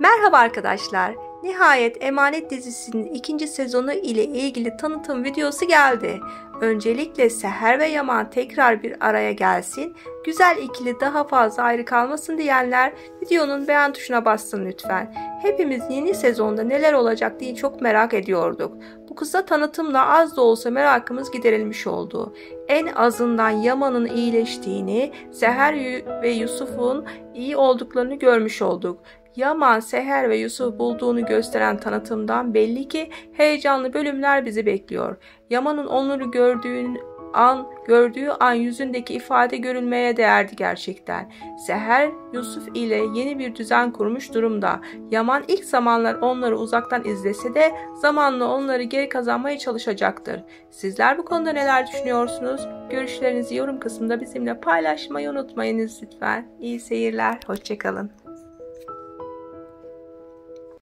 Merhaba arkadaşlar. Nihayet Emanet dizisinin ikinci sezonu ile ilgili tanıtım videosu geldi. Öncelikle Seher ve Yaman tekrar bir araya gelsin, güzel ikili daha fazla ayrı kalmasın diyenler videonun beğen tuşuna bassın lütfen. Hepimiz yeni sezonda neler olacak diye çok merak ediyorduk. Bu kısa tanıtımla az da olsa merakımız giderilmiş oldu. En azından Yaman'ın iyileştiğini, Seher ve Yusuf'un iyi olduklarını görmüş olduk. Yaman, Seher ve Yusuf bulduğunu gösteren tanıtımdan belli ki heyecanlı bölümler bizi bekliyor. Yaman'ın onları gördüğün an, gördüğü an yüzündeki ifade görülmeye değerdi gerçekten. Seher, Yusuf ile yeni bir düzen kurmuş durumda. Yaman ilk zamanlar onları uzaktan izlese de zamanla onları geri kazanmaya çalışacaktır. Sizler bu konuda neler düşünüyorsunuz? Görüşlerinizi yorum kısmında bizimle paylaşmayı unutmayınız lütfen. İyi seyirler, hoşçakalın.